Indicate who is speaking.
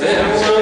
Speaker 1: Yeah.